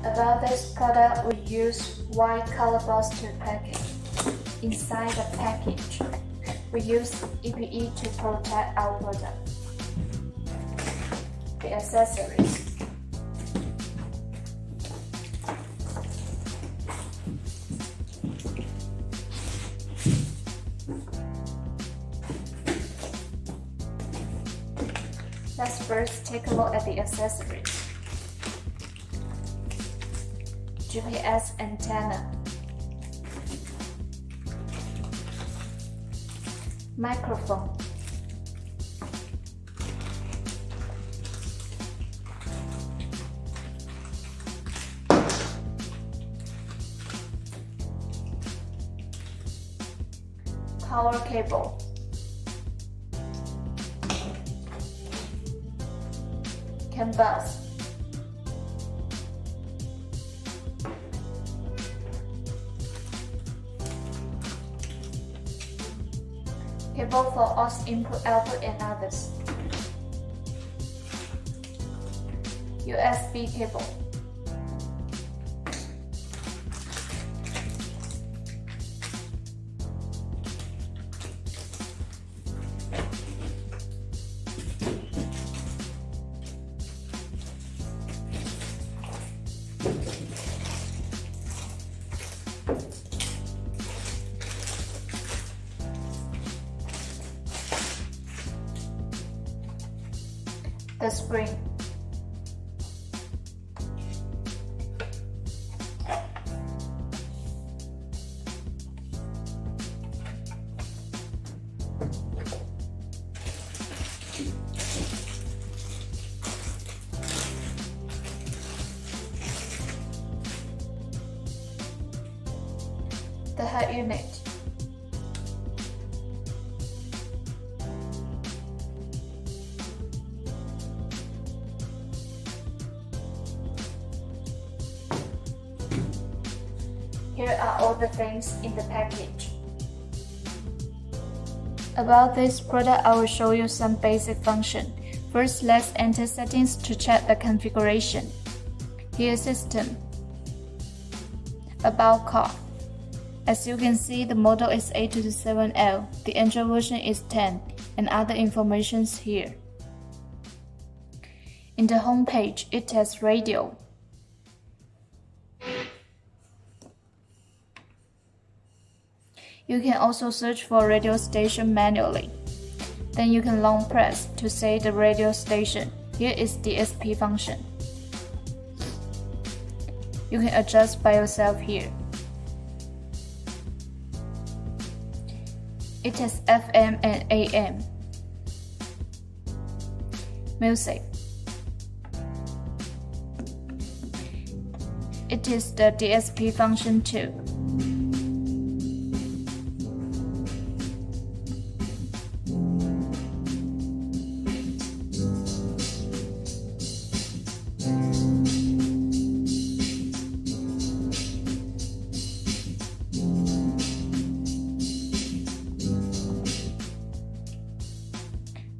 About this product, we use white color box to package. Inside the package, we use EPE to protect our product. The accessories. Let's first take a look at the accessories. GPS antenna, microphone, power cable, CAN bus, cable for aux input output and others, USB cable, the spring. The head unit. Here are all the things in the package. About this product, I will show you some basic function. First, let's enter settings to check the configuration. Here system. About car. As you can see, the model is A227L, the Android version is 10, and other informations here. In the home page, it has radio, You can also search for radio station manually. Then you can long press to say the radio station. Here is the SP function. You can adjust by yourself here. It has FM and AM. Music. It is the DSP function too.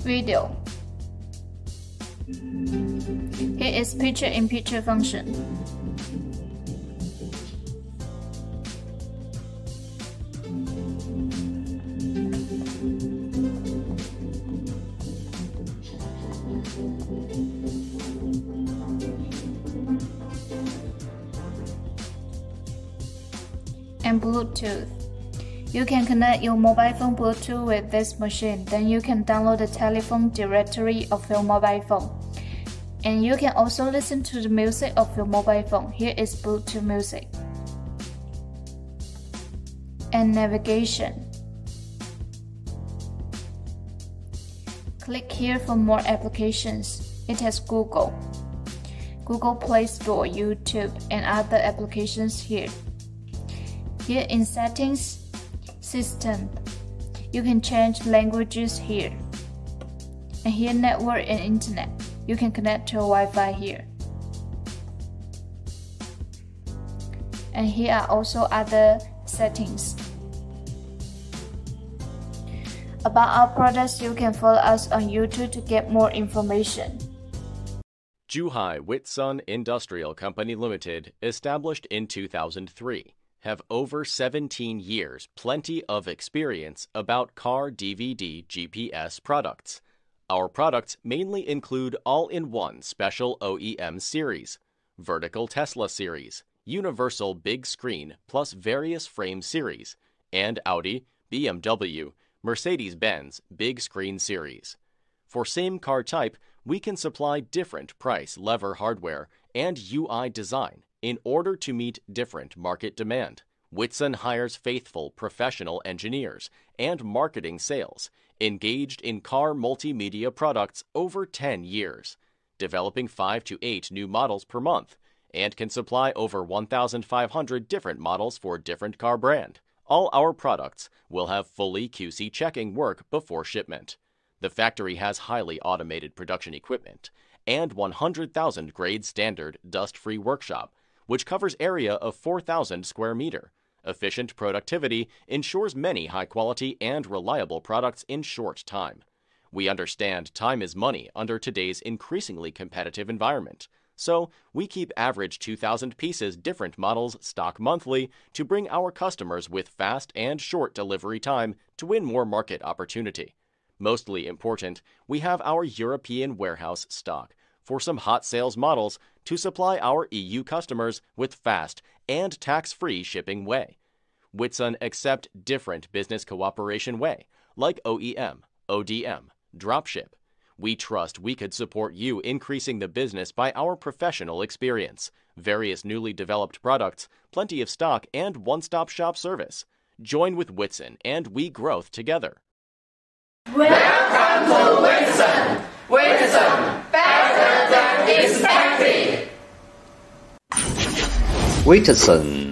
Video. Here is picture-in-picture function. And Bluetooth. You can connect your mobile phone Bluetooth with this machine, then you can download the telephone directory of your mobile phone. And you can also listen to the music of your mobile phone. Here is Bluetooth music. And navigation. Click here for more applications. It has Google, Google Play Store, YouTube, and other applications here. Here in settings, system, you can change languages here. And here network and internet, you can connect to Wi-Fi here. And here are also other settings. About our products, you can follow us on YouTube to get more information. Zhuhai Witson Industrial Company Limited, established in 2003, have over 17 years plenty of experience about car DVD GPS products. Our products mainly include all-in-one special OEM series, vertical Tesla series, universal big screen plus various frame series, and Audi, BMW, Mercedes-Benz big screen series. For same car type, we can supply different price lever hardware and UI design in order to meet different market demand. Witson hires faithful professional engineers and marketing sales engaged in car multimedia products over 10 years, developing 5 to 8 new models per month, and can supply over 1,500 different models for different car brand. All our products will have fully QC checking work before shipment. The factory has highly automated production equipment and 100,000 grade standard dust-free workshop, which covers area of 4,000 square meter. Efficient productivity ensures many high-quality and reliable products in short time. We understand time is money under today's increasingly competitive environment, so we keep average 2,000 pieces different models stock monthly to bring our customers with fast and short delivery time to win more market opportunity. Mostly important, we have our European warehouse stock for some hot sales models to supply our EU customers with fast and tax-free shipping way. Witson accept different business cooperation way, like OEM, ODM, dropship. We trust we could support you increasing the business by our professional experience, various newly developed products, plenty of stock, and one-stop shop service. Join with Witson and we growth together. Welcome to Witson. Witson, Richardson